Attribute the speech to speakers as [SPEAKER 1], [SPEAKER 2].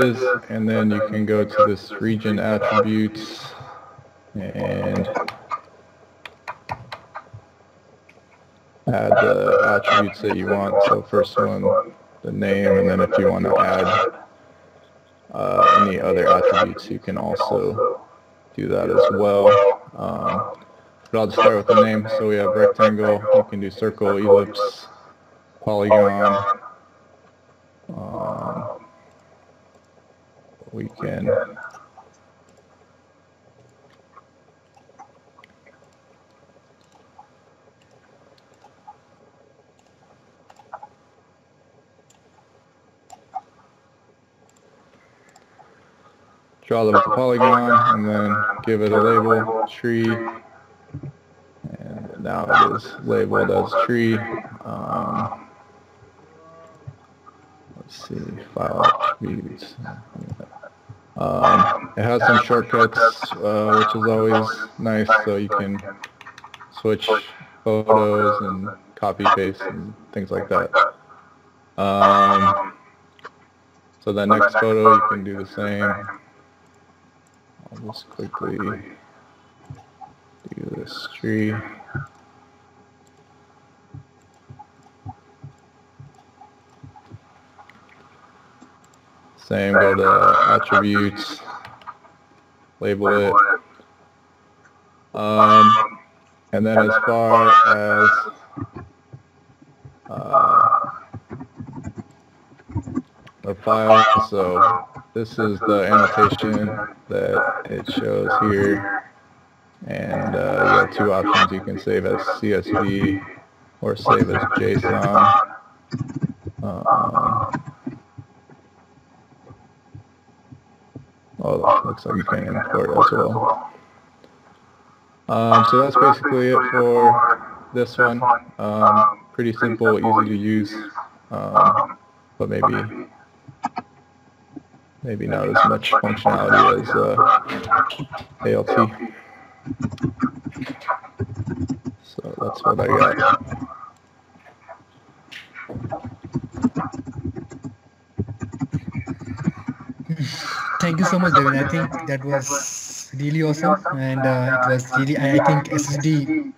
[SPEAKER 1] is, and then you can go to this region attributes and add the attributes that you want. So first one, the name, and then if you want to add uh, any other attributes, you can also do that as well. Um, but I'll just start with the name. So we have rectangle, you can do circle, ellipse, polygon. Um, we can draw the polygon and then give it a label, tree. And now it is labeled as tree. Um, let's see, file attributes. Um, it has some shortcuts, uh, which is always nice, so you can switch photos and copy paste and things like that. Um, so that next photo, you can do the same. I'll just quickly do this tree. Same, go to attributes, label it. Um, and then as far as uh, the file, so this is the annotation that it shows here. And uh, you have two options. You can save as CSV or save as JSON. Um, oh, looks like you can import as well. Um, so that's basically it for this one. Um, pretty simple, easy to use, um, but maybe maybe not as much functionality as uh, ALT. So that's what I got.
[SPEAKER 2] Thank you so much, David. I think that was really awesome, and uh, it was really. I think SSD